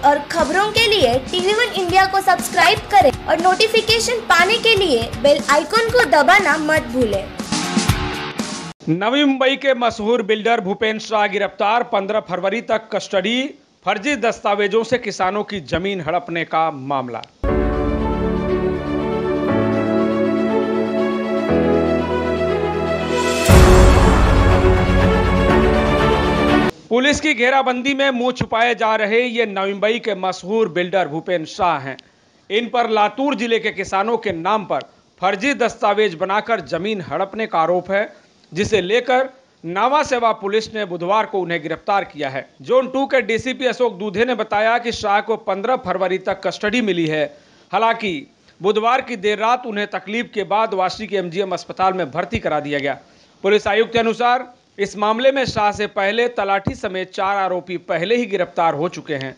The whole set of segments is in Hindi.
और खबरों के लिए टीवी वन इंडिया को सब्सक्राइब करें और नोटिफिकेशन पाने के लिए बेल आइकॉन को दबाना मत भूलें। नवी मुंबई के मशहूर बिल्डर भूपेंद्र शाह गिरफ़्तार 15 फरवरी तक कस्टडी फर्जी दस्तावेजों से किसानों की ज़मीन हड़पने का मामला। पुलिस की घेराबंदी में मुँह छुपाए जा रहे ये नवी के मशहूर बिल्डर भूपेंद्र शाह हैं। इन पर लातूर ज़िले के किसानों के नाम पर फर्जी दस्तावेज़ बनाकर ज़मीन हड़पने का आरोप है, जिसे लेकर नावा सेवा पुलिस ने बुधवार को उन्हें गिरफ़्तार किया है। जोन टू के डीसीपी अशोक दूधे ने बताया कि शाह को 15 फरवरी तक कस्टडी मिली है। हालाँकि, बुधवार की देर रात उन्हें तकलीफ़ के बाद वाशी के एमजीएम अस्पताल में भर्ती करा दिया गया। पुलिस आयुक्त के अनुसार इस मामले में शाह से पहले तलाठी समेत चार आरोपी पहले ही गिरफ़्तार हो चुके हैं।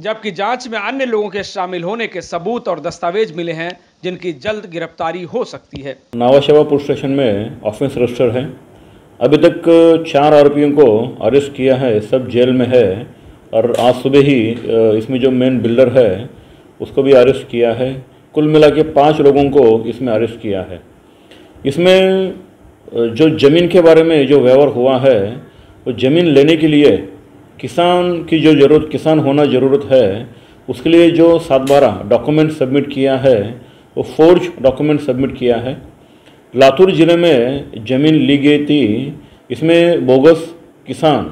जबकि जाँच में अन्य लोगों के शामिल होने के सबूत और दस्तावेज़ मिले हैं, जिनकी जल्द गिरफ्तारी हो सकती है। नावाशेवा पुलिस स्टेशन में ऑफेंस रजिस्टर है। अभी तक चार आरोपियों को अरेस्ट किया है, सब जेल में है, और आज सुबह ही इसमें जो मेन बिल्डर है, उसको भी अरेस्ट किया है। कुल मिला के लोगों को इसमें अरेस्ट किया है। इसमें जो ज़मीन के बारे में जो व्यवहार हुआ है, वो ज़मीन लेने के लिए किसान की जो ज़रूरत, किसान होना ज़रूरत है, उसके लिए जो सात बारह डॉक्यूमेंट सबमिट किया है, वो फोर्ज डॉक्यूमेंट सबमिट किया है। लातूर ज़िले में ज़मीन ली गई थी, इसमें बोगस किसान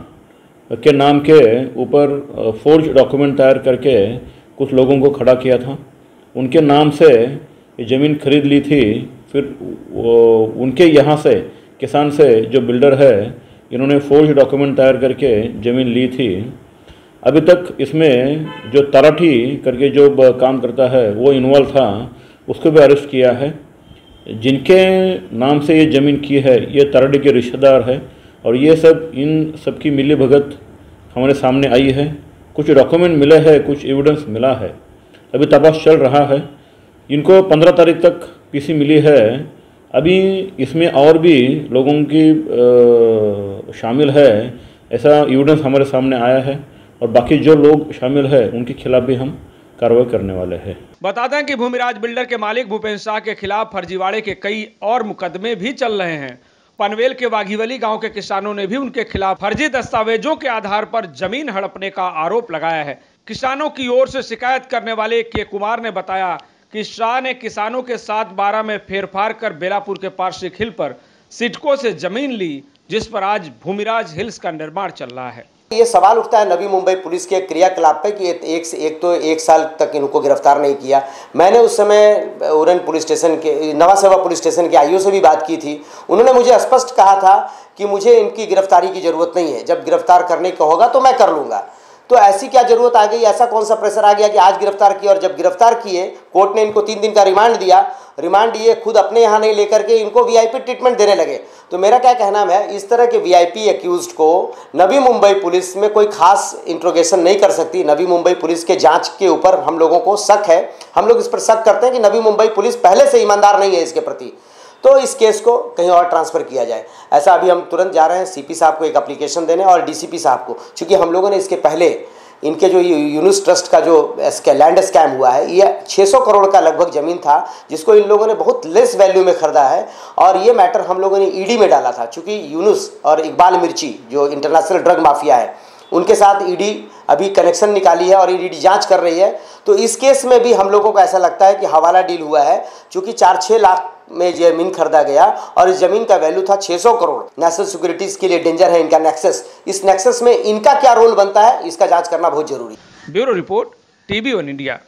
के नाम के ऊपर फोर्ज डॉक्यूमेंट तैयार करके कुछ लोगों को खड़ा किया था। उनके नाम से ज़मीन खरीद ली थी फिर उनके यहाँ से, किसान से जो बिल्डर है, इन्होंने फोर्ज डॉक्यूमेंट तैयार करके ज़मीन ली थी। अभी तक इसमें जो तराठी करके जो काम करता है, वो इन्वॉल्व था, उसको भी अरेस्ट किया है। जिनके नाम से ये ज़मीन की है, ये तराठी के रिश्तेदार है, और ये सब, इन सब की मिली भगत हमारे सामने आई है। कुछ डॉक्यूमेंट मिले हैं, कुछ एविडेंस मिला है। अभी तपास चल रहा है। इनको पंद्रह तारीख तक पीसी मिली है, अभी इसमें और भी लोगों की शामिल है, ऐसा एविडेंस हमारे सामने आया है और बाकी जो लोग शामिल है, उनके खिलाफ भी हम कार्रवाई करने वाले हैं। बता दें कि भूमिराज बिल्डर के मालिक भूपेंद्र शाह के खिलाफ फर्जीवाड़े के कई और मुकदमे भी चल रहे हैं। पनवेल के वाघीवली गाँव के किसानों ने भी उनके खिलाफ फर्जी दस्तावेजों के आधार पर ज़मीन हड़पने का आरोप लगाया है। किसानों की ओर से शिकायत करने वाले के कुमार ने बताया कि शाह ने किसानों के साथ बारह में फेरफार कर बेलापुर के पार्श्विक हिल पर सिटको से ज़मीन ली, जिस पर आज भूमिराज हिल्स का निर्माण चल रहा है। ये सवाल उठता है नवी मुंबई पुलिस के क्रियाकलाप पे कि एक से एक तो एक साल तक इनको गिरफ़्तार नहीं किया। मैंने उस समय उरन पुलिस स्टेशन के नवा सेवा पुलिस स्टेशन के आईओ से भी बात की थी। उन्होंने मुझे स्पष्ट कहा था कि मुझे इनकी गिरफ्तारी की ज़रूरत नहीं है। जब गिरफ़्तार करने का होगा तो मैं कर लूँगा। तो ऐसी क्या ज़रूरत आ गई? ऐसा कौन सा प्रेशर आ गया कि आज गिरफ़्तार किया और जब गिरफ़्तार किए कोर्ट ने इनको तीन दिन का रिमांड दिया। रिमांड ये खुद अपने यहाँ नहीं लेकर के इनको वीआईपी ट्रीटमेंट देने लगे। तो मेरा क्या कहना है, इस तरह के वीआईपी एक्यूज को नवी मुंबई पुलिस में कोई खास इंट्रोगेशन नहीं कर सकती। नवी मुंबई पुलिस के जाँच के ऊपर हम लोगों को शक है। हम लोग इस पर शक करते हैं कि नवी मुंबई पुलिस पहले से ईमानदार नहीं है इसके प्रति। तो इस केस को कहीं और ट्रांसफ़र किया जाए। ऐसा अभी हम तुरंत जा रहे हैं सीपी साहब को एक अप्लीकेशन देने और डीसीपी साहब को। क्योंकि हम लोगों ने इसके पहले इनके जो यूनिस ट्रस्ट का जो लैंड स्कैम हुआ है, ये 600 करोड़ का लगभग ज़मीन था, जिसको इन लोगों ने बहुत लेस वैल्यू में ख़रीदा है और ये मैटर हम लोगों ने ईडी में डाला था। चूँकि यूनुस और इकबाल मिर्ची, जो इंटरनेशनल ड्रग माफिया है, उनके साथ ईडी अभी कनेक्शन निकाली है और ईडी जाँच कर रही है। तो इस केस में भी हम लोगों को ऐसा लगता है कि हवाला डील हुआ है। चूँकि चार छः लाख में ज़मीन खरीदा गया और इस ज़मीन का वैल्यू था 600 करोड़। नेशनल सिक्योरिटीज के लिए डेंजर है इनका नेक्सेस इस नेक्सेस में इनका क्या रोल बनता है, इसका जाँच करना बहुत ज़रूरी bureau report TV one India.